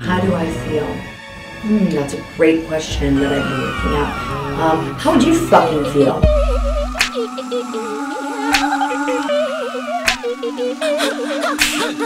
How do I feel? Hmm, that's a great question that I've been looking at. Um, how would you fucking feel?